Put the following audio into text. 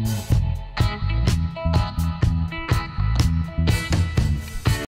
Bye.